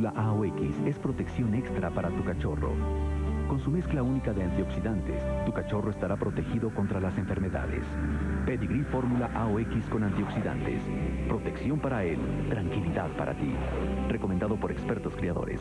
Fórmula AOX es protección extra para tu cachorro. Con su mezcla única de antioxidantes, tu cachorro estará protegido contra las enfermedades. Pedigree Fórmula AOX con antioxidantes. Protección para él, tranquilidad para ti. Recomendado por expertos criadores.